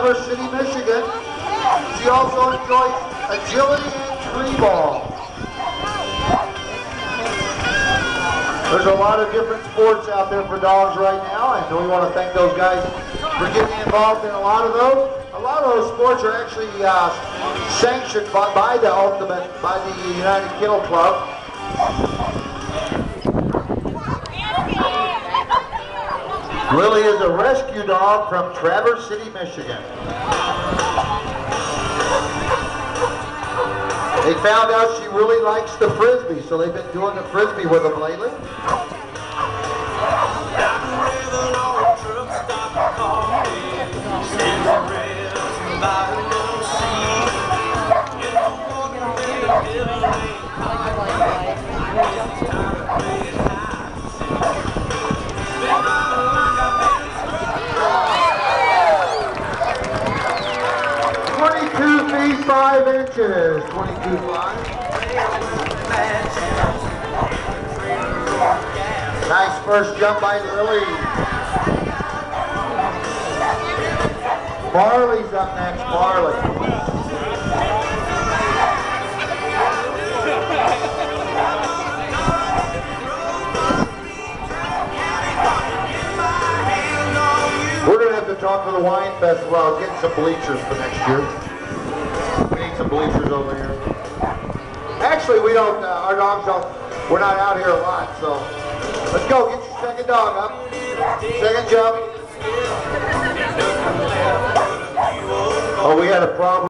Traverse City, Michigan. She also enjoys agility and treibball. There's a lot of different sports out there for dogs right now, and we want to thank those guys for getting involved in a lot of those. A lot of those sports are actually uh, sanctioned by, by the Ultimate, by the United Kennel Club. Lily is a rescue dog from Traverse City, Michigan. They found out she really likes the Frisbee, so they've been doing the Frisbee with them lately. Thank you. 25 inches, 22 Nice first jump by Lily. Barley's up next, Barley. We're going to have to talk to the Wine Festival about getting some bleachers for next year. We need some bleachers over here. Actually, we don't. Uh, our dogs don't. We're not out here a lot, so let's go. Get your second dog up. Second jump. Oh, we had a problem.